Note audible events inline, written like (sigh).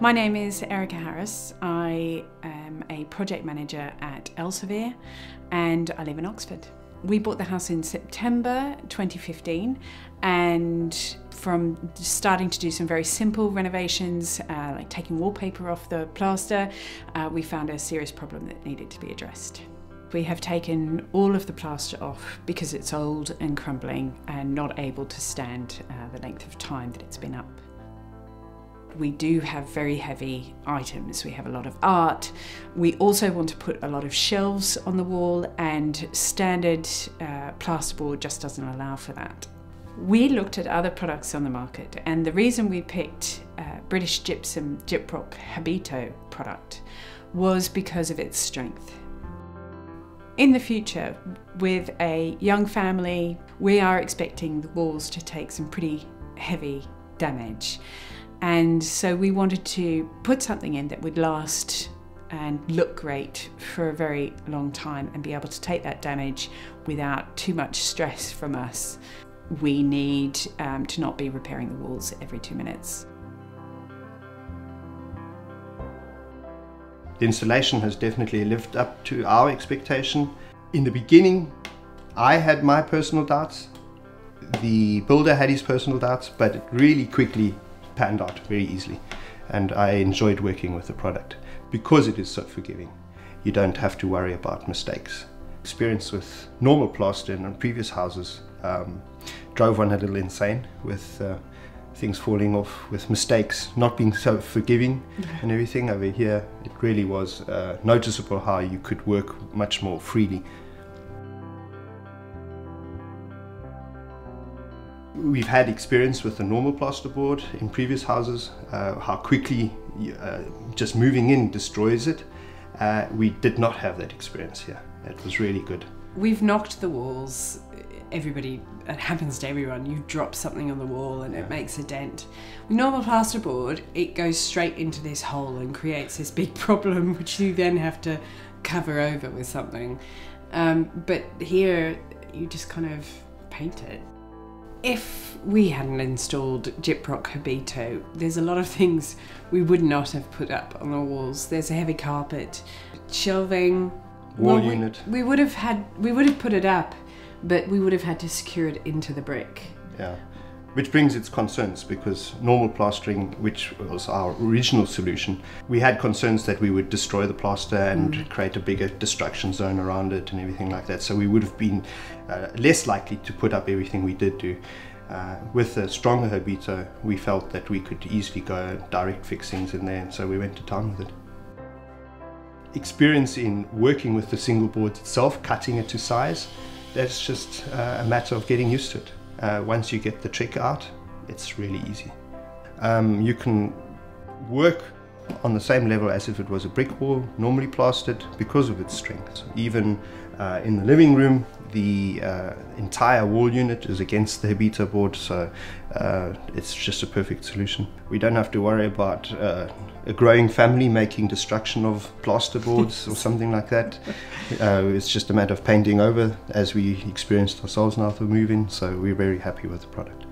My name is Erika Harris. I am a project manager at Elsevier and I live in Oxford. We bought the house in September 2015 and from starting to do some very simple renovations, uh, like taking wallpaper off the plaster, uh, we found a serious problem that needed to be addressed. We have taken all of the plaster off because it's old and crumbling and not able to stand uh, the length of time that it's been up. We do have very heavy items. We have a lot of art. We also want to put a lot of shelves on the wall and standard uh, plasterboard just doesn't allow for that. We looked at other products on the market and the reason we picked uh, British Gypsum Gyproc Habito product was because of its strength. In the future, with a young family, we are expecting the walls to take some pretty heavy damage. And so we wanted to put something in that would last and look great for a very long time and be able to take that damage without too much stress from us. We need um, to not be repairing the walls every two minutes. The installation has definitely lived up to our expectation. In the beginning, I had my personal doubts. The builder had his personal doubts, but it really quickly panned out very easily. And I enjoyed working with the product because it is so forgiving. You don't have to worry about mistakes. Experience with normal plaster in previous houses um, drove one a little insane with uh, things falling off, with mistakes, not being so forgiving (laughs) and everything. Over here, it really was uh, noticeable how you could work much more freely We've had experience with the normal plasterboard in previous houses, uh, how quickly uh, just moving in destroys it. Uh, we did not have that experience here. It was really good. We've knocked the walls. Everybody, it happens to everyone. You drop something on the wall and yeah. it makes a dent. With normal plasterboard, it goes straight into this hole and creates this big (laughs) problem, which you then have to cover over with something. Um, but here, you just kind of paint it. If we hadn't installed Gyproc Habito, there's a lot of things we would not have put up on the walls. There's a heavy carpet, shelving, wall well, unit. We, we would have had we would have put it up, but we would have had to secure it into the brick. Yeah which brings its concerns because normal plastering, which was our original solution, we had concerns that we would destroy the plaster and mm. create a bigger destruction zone around it and everything like that. So we would have been uh, less likely to put up everything we did do. Uh, with a stronger Habito, we felt that we could easily go direct fixings in there, and so we went to town with it. Experience in working with the single board itself, cutting it to size, that's just uh, a matter of getting used to it. Uh, once you get the trick out, it's really easy. Um, you can work on the same level as if it was a brick wall, normally plastered, because of its strength. Even uh, in the living room, the uh, entire wall unit is against the Habito board, so uh, it's just a perfect solution. We don't have to worry about uh, a growing family making destruction of plasterboards or something like that. Uh, it's just a matter of painting over, as we experienced ourselves now for moving, so we're very happy with the product.